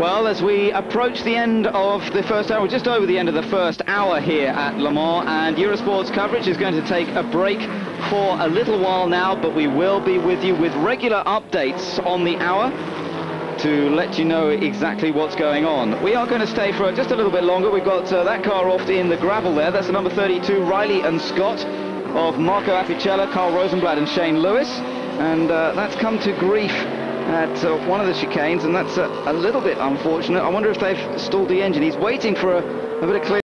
Well, as we approach the end of the first hour, just over the end of the first hour here at Le Mans, and Eurosport's coverage is going to take a break for a little while now, but we will be with you with regular updates on the hour to let you know exactly what's going on. We are going to stay for just a little bit longer. We've got uh, that car off in the gravel there. That's the number 32, Riley and Scott of Marco Apicella, Carl Rosenblad and Shane Lewis. And uh, that's come to grief at uh, one of the chicanes, and that's a little bit unfortunate. I wonder if they've stalled the engine. He's waiting for a, a bit of clear